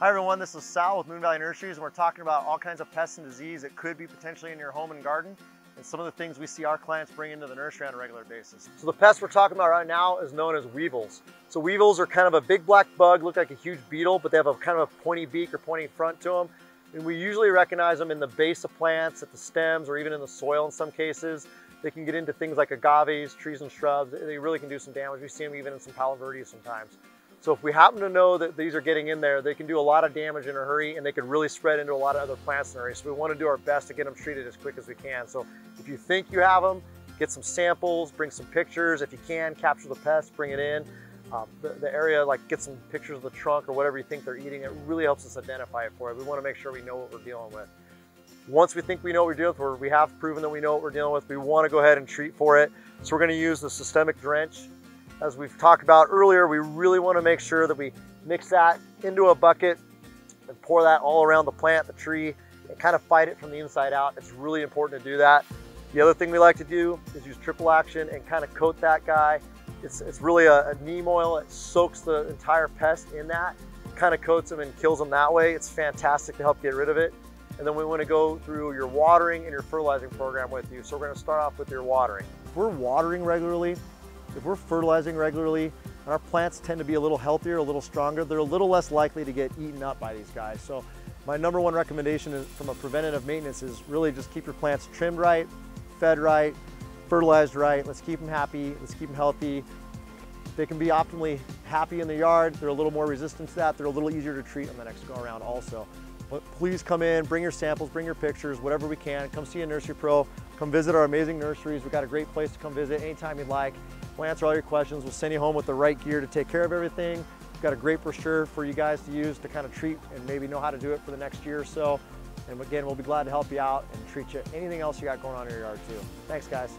Hi everyone, this is Sal with Moon Valley Nurseries and we're talking about all kinds of pests and disease that could be potentially in your home and garden and some of the things we see our clients bring into the nursery on a regular basis. So the pest we're talking about right now is known as weevils. So weevils are kind of a big black bug, look like a huge beetle, but they have a kind of a pointy beak or pointy front to them. And we usually recognize them in the base of plants, at the stems, or even in the soil in some cases. They can get into things like agaves, trees and shrubs. They really can do some damage. We see them even in some palo verdes sometimes. So if we happen to know that these are getting in there, they can do a lot of damage in a hurry and they can really spread into a lot of other plants in a hurry. So we want to do our best to get them treated as quick as we can. So if you think you have them, get some samples, bring some pictures. If you can, capture the pest, bring it in. Um, the, the, area, like get some pictures of the trunk or whatever you think they're eating. It really helps us identify it for it. We want to make sure we know what we're dealing with. Once we think we know what we're dealing with, or we have proven that we know what we're dealing with, we want to go ahead and treat for it. So we're going to use the systemic drench as we've talked about earlier, we really want to make sure that we mix that into a bucket and pour that all around the plant, the tree, and kind of fight it from the inside out. It's really important to do that. The other thing we like to do is use triple action and kind of coat that guy. It's, it's really a, a neem oil. It soaks the entire pest in that, kind of coats them and kills them that way. It's fantastic to help get rid of it. And then we want to go through your watering and your fertilizing program with you. So we're going to start off with your watering. If we're watering regularly, if we're fertilizing regularly, and our plants tend to be a little healthier, a little stronger, they're a little less likely to get eaten up by these guys. So my number one recommendation from a preventative maintenance is really just keep your plants trimmed right, fed right, fertilized right. Let's keep them happy, let's keep them healthy. They can be optimally happy in the yard. They're a little more resistant to that. They're a little easier to treat on the next go around also. But please come in, bring your samples, bring your pictures, whatever we can. Come see a nursery pro. Come visit our amazing nurseries. We've got a great place to come visit anytime you'd like. We'll answer all your questions. We'll send you home with the right gear to take care of everything. We've got a great brochure for you guys to use to kind of treat and maybe know how to do it for the next year or so. And again, we'll be glad to help you out and treat you anything else you got going on in your yard too. Thanks guys.